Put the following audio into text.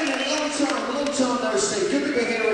Second and long term, long term no see. Give me a hand